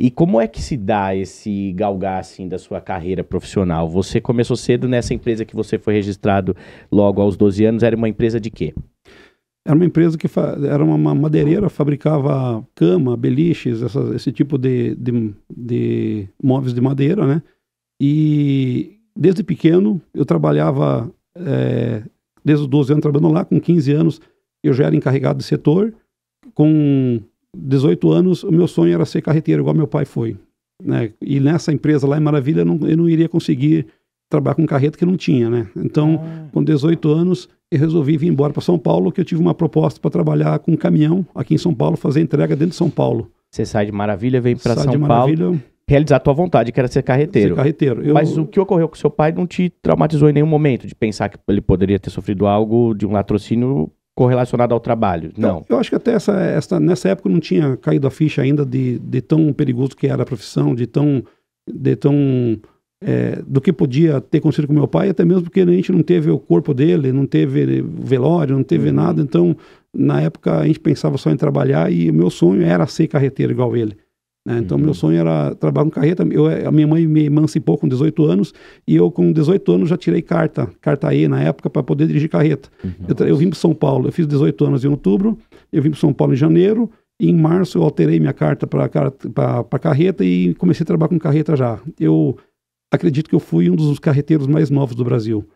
E como é que se dá esse galgar assim da sua carreira profissional? Você começou cedo nessa empresa que você foi registrado logo aos 12 anos, era uma empresa de quê? Era uma empresa que era uma madeireira, fabricava cama, beliches, essa, esse tipo de, de, de móveis de madeira, né? E desde pequeno eu trabalhava, é, desde os 12 anos trabalhando lá, com 15 anos eu já era encarregado de setor, com 18 anos, o meu sonho era ser carreteiro, igual meu pai foi. Né? E nessa empresa lá em Maravilha, eu não, eu não iria conseguir trabalhar com carreta que não tinha, né? Então, ah. com 18 anos, eu resolvi vir embora para São Paulo, que eu tive uma proposta para trabalhar com um caminhão aqui em São Paulo, fazer entrega dentro de São Paulo. Você sai de Maravilha, vem para São Paulo, realizar a tua vontade, que era ser carreteiro. Ser carreteiro. Eu... Mas o que ocorreu com seu pai não te traumatizou em nenhum momento, de pensar que ele poderia ter sofrido algo de um latrocínio correlacionado ao trabalho. Não. Eu, eu, acho que até essa, essa, nessa época não tinha caído a ficha ainda de, de tão perigoso que era a profissão, de tão, de tão é, do que podia ter acontecido com meu pai, até mesmo porque a gente não teve o corpo dele, não teve velório, não teve uhum. nada. Então, na época, a gente pensava só em trabalhar e o meu sonho era ser carreteiro igual ele. Né? Então, uhum. meu sonho era trabalhar com carreta. Eu, a minha mãe me emancipou com 18 anos e eu, com 18 anos, já tirei carta, carta E na época, para poder dirigir carreta. Uhum. Eu, eu, vim para São Paulo, eu fiz 18 anos em outubro, eu vim para São Paulo em janeiro. E em março eu alterei minha carta para carreta e comecei a trabalhar com carreta já. Eu acredito que eu fui um dos carreteiros mais novos do Brasil.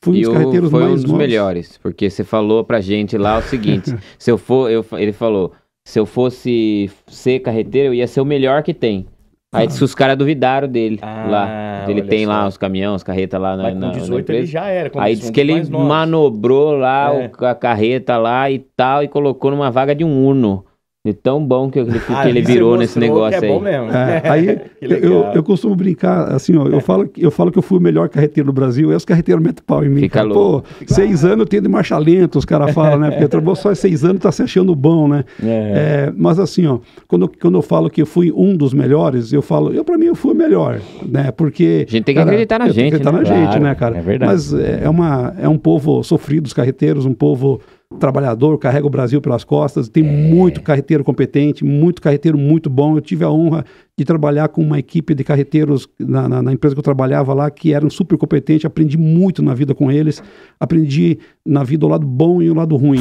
Fui um dos carreteiros foi mais um dos novos. melhores, porque você falou pra gente lá o seguinte, se eu for, eu, ele falou, se eu fosse ser carreteiro, eu ia ser o melhor que tem. Aí disse que os caras duvidaram dele ah, lá. Ele tem só. lá os caminhões, as carretas lá na, Mas com 18 na ele já era. Aí disse que ele manobrou lá é. o, a carreta lá e tal e colocou numa vaga de um Uno. De tão bom que, ele, ah, que ele virou nesse negócio é aí. Bom mesmo. É, aí eu, eu costumo brincar, assim, ó, eu, falo, eu falo que eu fui o melhor carreteiro do Brasil, e os carreteiros metem pau em mim. Fica louco. Pô, Fica seis anos eu tenho de marcha lenta, os caras falam, né? Porque trabalhou só seis anos tá se achando bom, né? É. É, mas assim, ó, quando, quando eu falo que eu fui um dos melhores, eu falo, eu para mim eu fui o melhor, né? Porque. A gente tem que cara, acreditar na gente. Tem que acreditar né? na claro, gente, né, cara? É verdade. Mas é, é, uma, é um povo sofrido, os carreteiros, um povo trabalhador, carrega o Brasil pelas costas, tem é. muito carreteiro competente, muito carreteiro muito bom. Eu tive a honra de trabalhar com uma equipe de carreteiros na, na, na, empresa que eu trabalhava lá, que eram super competentes, aprendi muito na vida com eles, aprendi na vida o lado bom e o lado ruim.